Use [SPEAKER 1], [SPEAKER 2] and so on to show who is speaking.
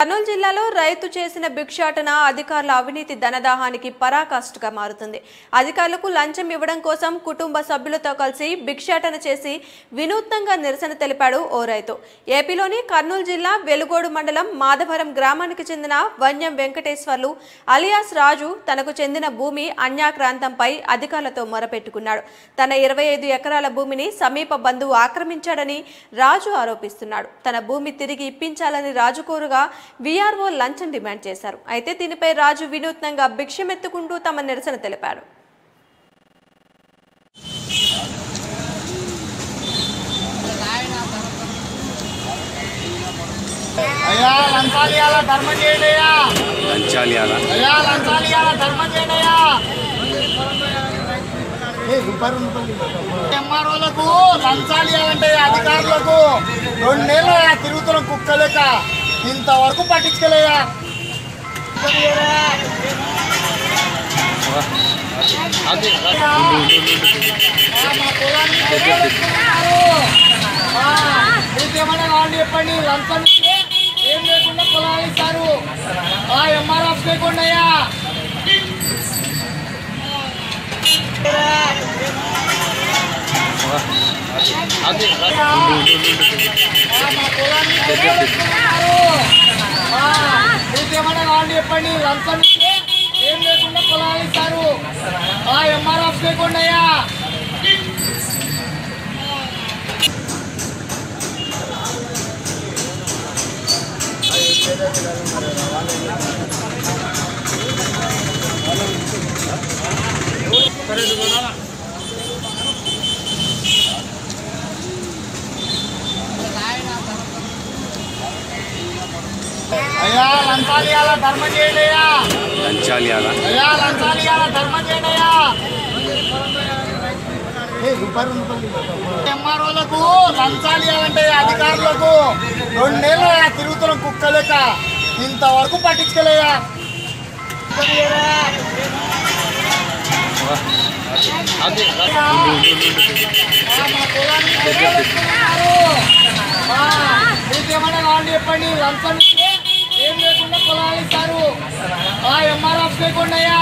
[SPEAKER 1] కర్నూలు జిల్లాలో రైతు చేసిన భిక్షాటన అధికారుల అవినీతి ధనదాహానికి పరాకాష్ఠగా మారుతుంది. అధికారులకు లంచం ఇవ్వడం కోసం కుటుంబ సభ్యులతో కలిసి భిక్షాటన చేసి వినూత్నంగా నిరసన తెలిపాడు ఓ రైతు. ఏపీలోని కర్నూలు జిల్లా వెలుగోడు మండలం మాధవరం గ్రామానికి చెందిన వన్యం వెంకటేశ్వర్లు అలియాస్ రాజు తనకు చెందిన భూమి అన్యాక్రాంతంపై అధికారులతో మొరపెట్టుకున్నాడు. తన ఇరవై ఐదు ఎకరాల భూమిని సమీప బంధువు ఆక్రమించాడని రాజు ఆరోపిస్తున్నాడు. తన భూమి తిరిగి ఇప్పించాలని రాజు కోరుగా వీఆర్ఓ లంచం డిమాండ్ చేశారు. అయితే దీనిపై రాజు వినూత్నంగా భిక్షమెత్తుకుంటూ తమ నిరసన తెలిపాడు
[SPEAKER 2] అయ్యా లంచాలు ఇవ్వాల ధర్మం చేయండి అయ్యా
[SPEAKER 3] లంచాలు ఇవ్వాలా
[SPEAKER 2] అయ్యా లంచాలు ఇవ్వాల ధర్మం చేయండి అయ్యా ఎంఆర్ఓలకు లంచాలు ఇవ్వాలంటే అధికారులకు రెండేళ్ళు తిరుగుతున్న కుక్కలేక ఇంతవరకు పట్టించుకోలేయా మీకేమన్నా కావాలి చెప్పండి లంచం ఏం లేకుండా పొలాలు ఇస్తారు ఆ ఎంఆర్ఎఫ్ లేకుండా అయ్యా మీకేమన్నా కావాలి చెప్పండి. లంచం ఇస్తే ఏం లేకుండా పొలాలు ఇస్తారు. ఆ ఎంఆర్ఎఫ్ లేకుండా అయ్యా అయ్యా. లంచాలు ఇవ్వాల ధర్మం చేయండి అయ్యా
[SPEAKER 3] లంచాలు ఇవ్వాలా
[SPEAKER 2] అయ్యా లంచాలు ఇవ్వాల ధర్మం చేయండి అయ్యా ఎంఆర్ఓలకు లంచాలు ఇవ్వాలంటే అధికారులకు రెండేళ్ళు తిరుగుతున్న కుక్కలేక ఇంతవరకు పట్టించుకోలేయా? మీకేమన్నా కావాలి చెప్పండి? లంచం ఏం లేకుండా పొలాలు ఇస్తారు ఆ ఎంఆర్ఎఫ్ లేకుండా అయ్యా